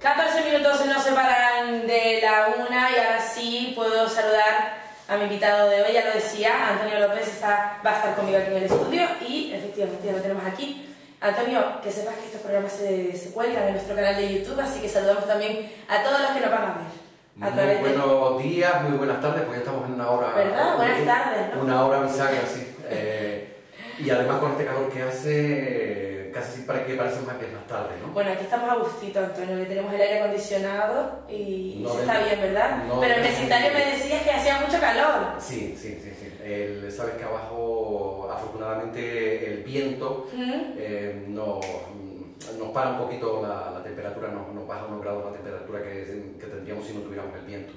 14 minutos nos separan de la una y ahora sí puedo saludar a mi invitado de hoy, ya lo decía, Antonio López está, va a estar conmigo aquí en el estudio y efectivamente ya lo tenemos aquí. Antonio, que sepas que estos programas se, se cuelgan en nuestro canal de YouTube, así que saludamos también a todos los que nos van a ver. muy buenos días, muy buenas tardes, porque ya estamos en una hora... ¿Verdad? Buenas tardes, ¿no? Una hora bisagra, sí. Eh, y además con este calor que hace casi para que parece más más tarde, ¿no? Bueno, aquí estamos a gustito, Antonio, que tenemos el aire acondicionado y está bien, ¿verdad? Pero el vecindario me decías que hacía mucho calor. Sí, sí, sí, sí. El, sabes que abajo, afortunadamente, el viento eh, nos, para un poquito la, temperatura, nos, nos, baja unos grados la temperatura que, que, tendríamos si no tuviéramos el viento.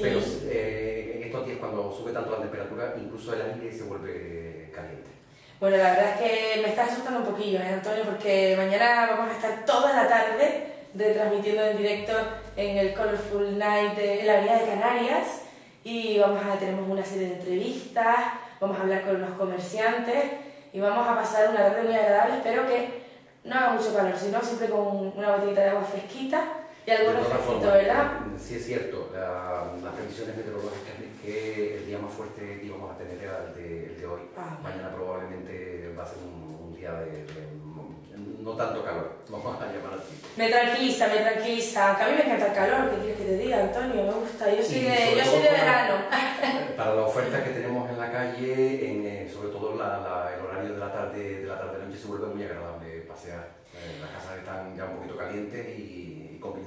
Pero eh, en estos días, cuando sube tanto la temperatura, incluso el aire se vuelve caliente. Bueno, la verdad es que me está asustando un poquillo, ¿eh, Antonio? Porque mañana vamos a estar toda la tarde retransmitiendo en directo en el Colorful Night en la Avenida de Canarias y vamos a tenemos una serie de entrevistas, vamos a hablar con los comerciantes y vamos a pasar una tarde muy agradable. Espero que no haga mucho calor, sino siempre con una botellita de agua fresquita y algo refresquito, ¿verdad? Sí, es cierto. las previsiones meteorológicas es que el día más fuerte que íbamos a tener era el de, el de hoy. Ah, Mañana probablemente va a ser un, día de, no tanto calor, vamos a llamar así. Me tranquiliza, me tranquiliza. Aunque a mí me encanta el calor, ¿qué quieres que te diga, Antonio? Me gusta. Yo soy, de, yo soy de verano. Para la oferta que tenemos en la calle, en, eh, sobre todo la, el horario de la tarde de la tarde noche, se vuelve muy agradable pasear. Eh, las casas están ya un poquito calientes y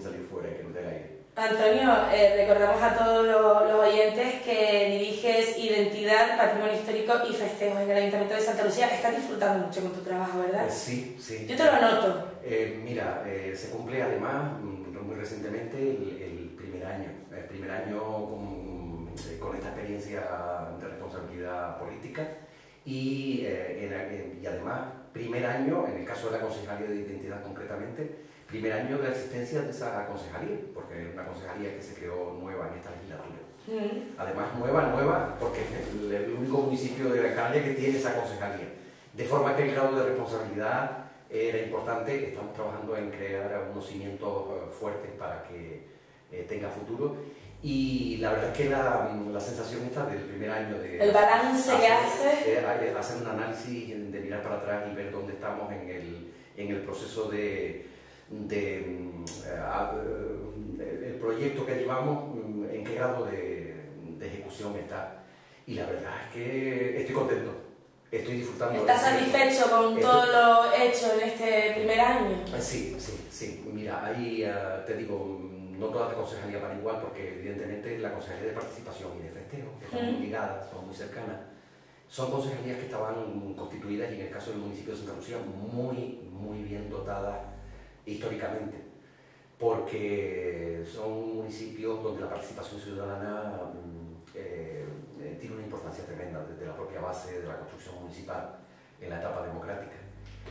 salir fuera y que no aire. Antonio, eh, recordamos a todos los, oyentes que diriges Identidad, Patrimonio Histórico y Festejos en el Ayuntamiento de Santa Lucía. Estás disfrutando mucho con tu trabajo, ¿verdad? Eh, sí, sí. Yo te lo noto. Eh, mira, se cumple además mm, muy recientemente el, primer año. El primer año con, con esta experiencia de responsabilidad política y, y además primer año, en el caso de la Concejalía de Identidad concretamente, primer año de existencia de esa concejalía, porque es una concejalía que se creó nueva en esta legislatura. Mm. Además, nueva, nueva, porque es el, único municipio de la Canaria que tiene esa concejalía. De forma que el grado de responsabilidad era importante. Estamos trabajando en crear unos cimientos eh, fuertes para que eh, tenga futuro. Y la verdad es que la, la, sensación está del primer año de... El balance que hace... hacer un análisis, de mirar para atrás y ver dónde estamos en el, en el proceso de de, eh, el proyecto que llevamos, mm, en qué grado de, ejecución está. Y la verdad es que estoy contento, estoy disfrutando. ¿Estás satisfecho con todo lo hecho en este primer año? Sí, sí, sí. Mira, ahí eh, te digo, no todas las concejalías van igual, porque evidentemente la concejalía de participación y de festejo, que están muy ligadas, son muy cercanas, son concejalías que estaban constituidas y en el caso del municipio de Santa Lucía muy, muy bien dotadas históricamente, porque son municipios donde la participación ciudadana mm, eh, eh, tiene una importancia tremenda desde la propia base de la construcción municipal en la etapa democrática.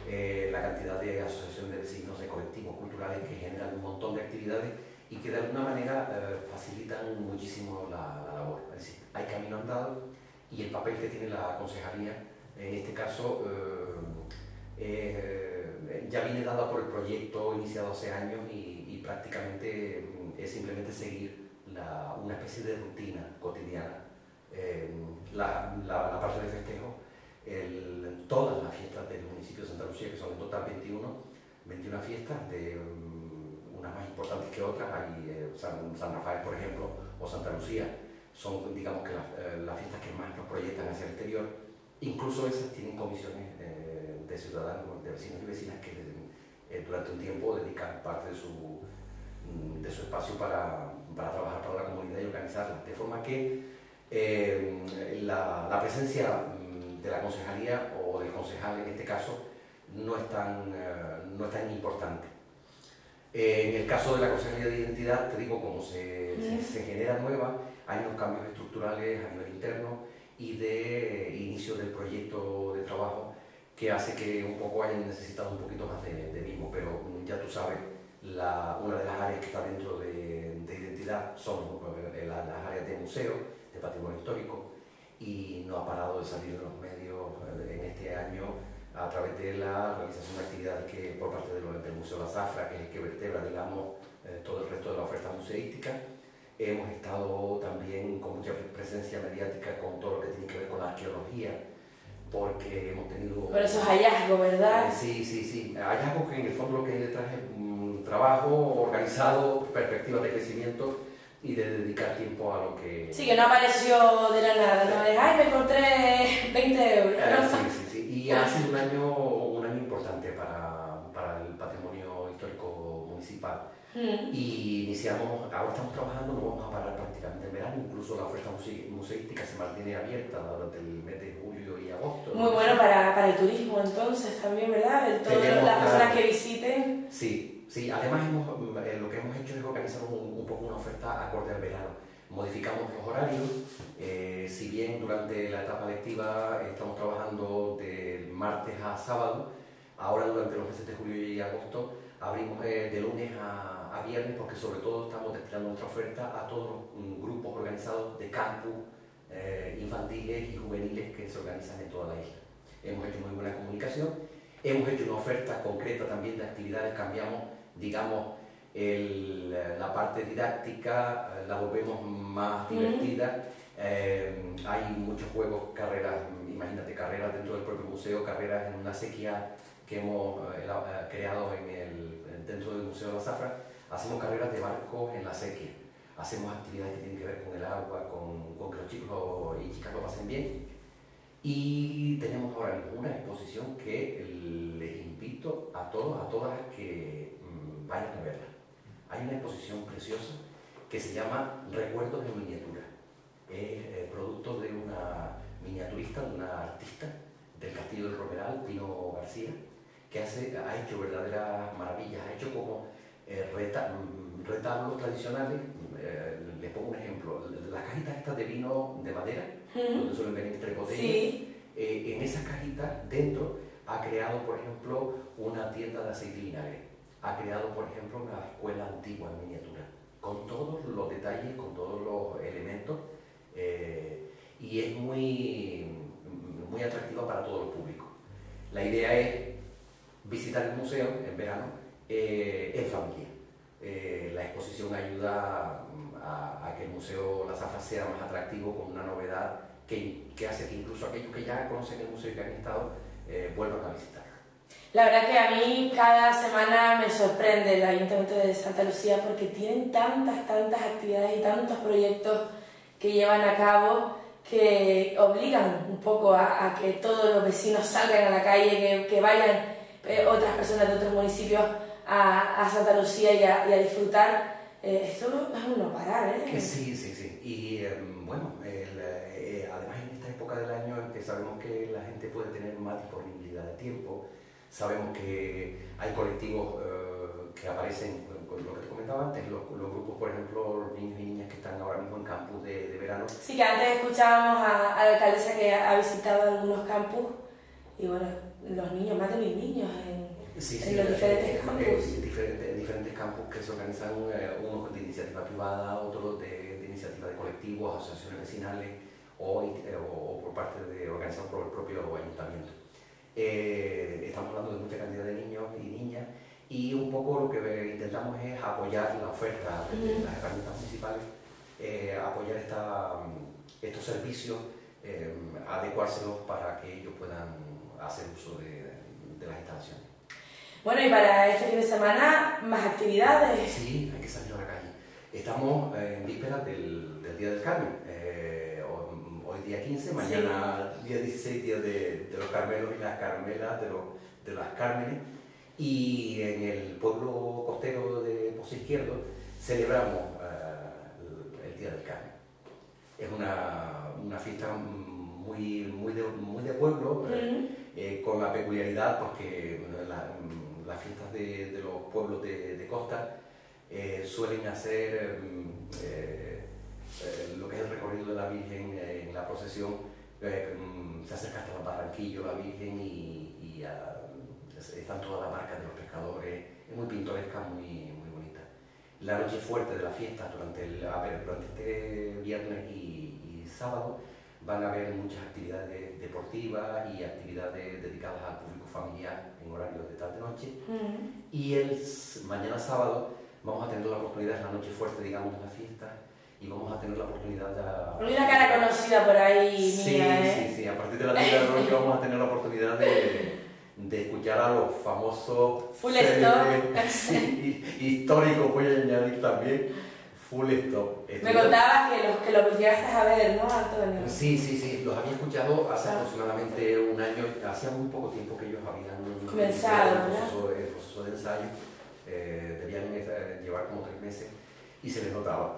Eh, la cantidad de asociaciones de vecinos, de colectivos culturales que generan un montón de actividades y que de alguna manera facilitan muchísimo la, labor. Es decir, hay camino andado y el papel que tiene la concejalía, en este caso, eh, ya viene dada por el proyecto iniciado hace años y, prácticamente mm, es simplemente seguir una especie de rutina cotidiana. Eh, la, parte de festejo, todas las fiestas del municipio de Santa Lucía, que son en total 21, 21 fiestas, de mm, unas más importantes que otras, hay eh, San, Rafael, por ejemplo, o Santa Lucía, son digamos que las, fiestas que más nos proyectan hacia el exterior, incluso esas tienen comisiones de ciudadanos, de vecinos y vecinas que eh, durante un tiempo dedican parte de su, mm, de su espacio para, para, trabajar para la comunidad y organizarla. De forma que eh, la, la, presencia mm, de la concejalía o del concejal en este caso no es tan, eh, no es tan importante. en el caso de la Concejalía de Identidad, te digo, como se, se, genera nueva, hay unos cambios estructurales a nivel interno y de inicio del proyecto de trabajo que hace que un poco hayan necesitado un poquito más de, mismo, pero ya tú sabes, la, una de las áreas que está dentro de, identidad son eh, las, áreas de museo, de patrimonio histórico, y no ha parado de salir en los medios eh, en este año a través de la realización de actividades que por parte del Museo La Zafra, que es el que vertebra, digamos, eh, todo el resto de la oferta museística. Hemos estado también con mucha presencia mediática con todo lo que tiene que ver con la arqueología, porque hemos tenido... Por esos hallazgos, ¿verdad? Eh, sí, sí, sí. Hallazgos que en el fondo lo que hay detrás es un trabajo organizado, perspectivas de crecimiento y de dedicar tiempo a lo que... Sí, que no apareció de la nada, no es, ay, me encontré 20 euros. Eh, sí, sí, sí. Y ha sido un año, un año importante para, para el patrimonio histórico municipal. Mm. Y iniciamos, ahora estamos trabajando, no vamos a parar prácticamente en verano, incluso la oferta muse- museística se mantiene abierta durante el mes de julio y agosto. Muy bueno para, para el turismo entonces también, ¿verdad? El- Todas las personas que visiten. Sí, sí, además hemos, eh, lo que hemos hecho es organizar un, un poco una oferta acorde al verano. Modificamos los horarios, eh, si bien durante la etapa lectiva estamos trabajando de martes a sábado, ahora durante los meses de julio y agosto abrimos eh, de lunes a, a viernes porque sobre todo estamos destinando nuestra oferta a todos los mm, grupos organizados de campus eh, infantiles y juveniles que se organizan en toda la isla. Hemos hecho muy buena comunicación, hemos hecho una oferta concreta también de actividades, cambiamos, digamos, el- la parte didáctica, eh, la volvemos más divertida. Eh, hay muchos juegos, carreras, imagínate, carreras dentro del propio museo, carreras en una sequía que hemos eh, eh, creado en el, dentro del Museo de la Zafra. Hacemos carreras de barcos en la sequía. Hacemos actividades que tienen que ver con el agua, con, con que los chicos y chicas lo pasen bien. Y tenemos ahora una exposición que les invito a todos, a todas que mm, vayan a verla. Hay una exposición preciosa que se llama Recuerdos en miniatura. Es eh, producto de una miniaturista, de una artista del Castillo del Romeral, Pino García, que hace, ha hecho verdaderas maravillas, ha hecho como eh, reta- retablos tradicionales. Eh, les pongo un ejemplo, las cajitas estas de vino de madera, Mm. donde suelen venir tres botellas, Sí, eh, en esas cajitas dentro ha creado, por ejemplo, una tienda de aceite y vinagre. Ha creado, por ejemplo, una escuela antigua en miniatura, con todos los detalles, con todos los elementos, eh, y es muy, muy atractiva para todo el público. La idea es visitar el museo en verano eh, en familia. Eh, la exposición ayuda mm, a, a que el Museo La Zafra sea más atractivo con una novedad que, que hace que incluso aquellos que ya conocen el museo y que han estado eh, vuelvan a visitarlo. la verdad que a mí cada semana me sorprende el Ayuntamiento de Santa Lucía porque tienen tantas, tantas actividades y tantos proyectos que llevan a cabo que obligan un poco a, a que todos los vecinos salgan a la calle, que, que vayan eh, otras personas de otros municipios a, a Santa Lucía y a, y a disfrutar. Eh, esto no es un no parar, ¿eh? Sí, sí, sí. Y em, bueno, el, eh, además en esta época del año en que sabemos que la gente puede tener más disponibilidad de tiempo, sabemos que hay colectivos eh, que aparecen, con lo que te comentaba antes, los, los grupos, por ejemplo, los niños y niñas que están ahora mismo en campus de, de verano, Sí, que antes escuchábamos a, a la alcaldesa que ha visitado algunos campus y bueno, los niños, más de mil niños en, Sí, en los eh, diferentes eh, campus. diferentes, diferentes campus que se organizan, eh, unos de iniciativa privada, otros de, de iniciativa de colectivos, asociaciones vecinales o, o- por parte de organizados por el propio ayuntamiento. Eh, estamos hablando de mucha cantidad de niños y niñas y un poco lo que intentamos es apoyar la oferta de las herramientas municipales, eh, apoyar esta, estos servicios, eh, adecuárselos para que ellos puedan hacer uso de- de las instalaciones. Bueno, y para este fin de semana, más actividades. Sí, hay que salir a la calle. Estamos eh, en vísperas del, del Día del Carmen. Eh, ho- hoy día 15, mañana día 16, día de, de los Carmelos y las Carmelas, de, los, de las Cármenes. Y en el pueblo costero de Pozo Izquierdo celebramos eh, el, Día del Carmen. Es una, una fiesta muy, muy, de, muy de pueblo. eh, con la peculiaridad porque la- las fiestas de, de los pueblos de, de costa eh, suelen hacer mm, eh, eh, lo que es el recorrido de la Virgen eh, en la procesión, eh, mm, se acerca hasta Barranquillo la Virgen y, y, es- están todas las marcas de los pescadores, es muy pintoresca, muy, muy bonita. La noche fuerte de la fiesta durante, el, a durante este viernes y, y sábado van a haber muchas actividades deportivas y actividades dedicadas al público familiar en horarios de tarde-noche. Mm. Y el mañana sábado vamos a tener la oportunidad, es la noche fuerte, digamos, de la fiesta, y vamos a tener la oportunidad de... Una cara conocida por ahí sí, mía, ¿eh? Sí, sí, a partir de la tienda de rock vamos a tener la oportunidad de, de escuchar a los famosos... Full. Sí, históricos, voy a añadir también, Full Stop. Me contabas que los que los llegaste a ver, ¿no, Antonio? Sí, sí, sí, los había escuchado hace aproximadamente un año, hacía muy poco tiempo que ellos habían comenzado el proceso, el proceso de ensayo, eh, debían eh, llevar como tres meses y se les notaba.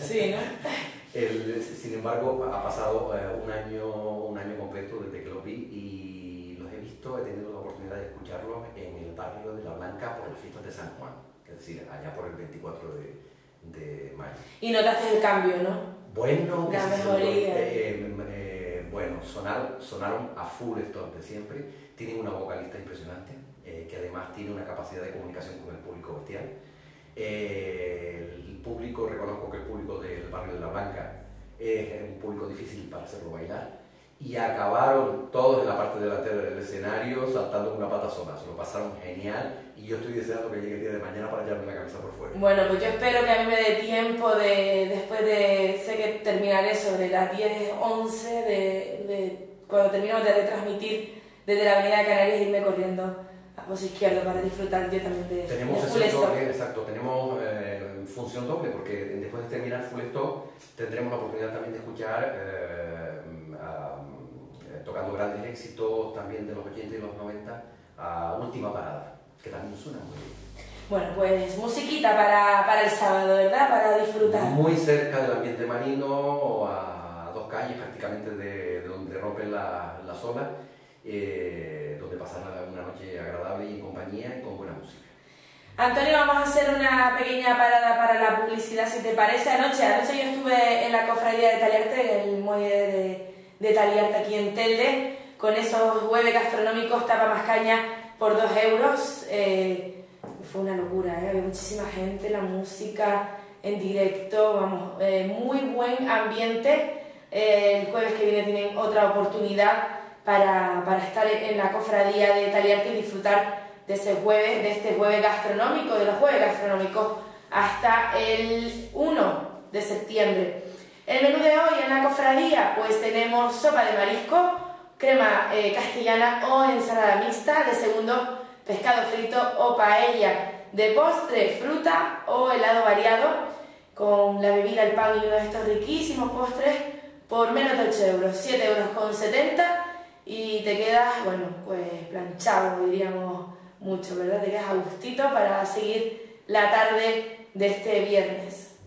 Sí, ¿no? El, sin embargo, ha pasado eh, un, año, un año completo desde que los vi y los he visto, he tenido la oportunidad de escucharlos en el barrio de La Blanca por las fiestas de San Juan, es decir, allá por el 24 de, de mayo. Y notaste el cambio, ¿no? Bueno, la mejoría. Eh, eh, bueno, sonaron, sonaron a full estos de siempre, tienen una vocalista impresionante, que además tiene una capacidad de comunicación con el público bestial el público, reconozco que el público del barrio de La Blanca es un público difícil para hacerlo bailar. Y acabaron todos en la parte delantera del escenario saltando una pata sola. Se lo pasaron genial y yo estoy deseando que llegue el día de mañana para echarme la cabeza por fuera. Bueno, pues yo espero que a mí me dé tiempo de, después de, sé que terminaré sobre las 10, 11, de, de cuando terminemos de retransmitir desde la Avenida de Canarias, irme corriendo voz izquierda para disfrutar yo también de, tenemos full stop. exacto, tenemos eh, función doble porque después de terminar full stop tendremos la oportunidad también de escuchar eh, eh, tocando grandes éxitos también de los 80 y los 90 a Última Parada, que también suena muy bien. Bueno, pues musiquita para, para el sábado, ¿verdad? Para disfrutar. Muy cerca del ambiente marino, a dos calles prácticamente de, donde rompen las la olas eh, donde pasar una noche agradable y en compañía y con buena música. Antonio, vamos a hacer una pequeña parada para la publicidad, si te parece. Anoche, anoche yo estuve en la cofradía de Taliarte, en el muelle de, de Taliarte aquí en Telde, con esos hueves gastronómicos tapa más caña por dos euros. Eh, fue una locura, ¿eh? había muchísima gente, la música en directo, vamos, eh, muy buen ambiente. el jueves que viene tienen otra oportunidad para, para estar en la cofradía de Taliarte y disfrutar de ese jueves, de este jueves gastronómico, de los jueves gastronómicos, hasta el 1 de septiembre. El menú de hoy en la cofradía, pues tenemos sopa de marisco, crema eh, castellana o ensalada mixta, de segundo pescado frito o paella, de postre fruta o helado variado, con la bebida, el pan y uno de estos riquísimos postres por menos de 8 euros, 7 euros con 70 y te quedas, bueno, pues planchado, diríamos mucho, ¿verdad? Te quedas a gustito para seguir la tarde de este viernes.